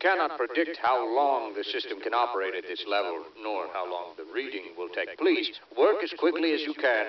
cannot predict how long the system can operate at this level, nor how long the reading will take. Please, work as quickly as you can